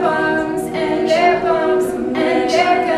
bums and their bums and their guns.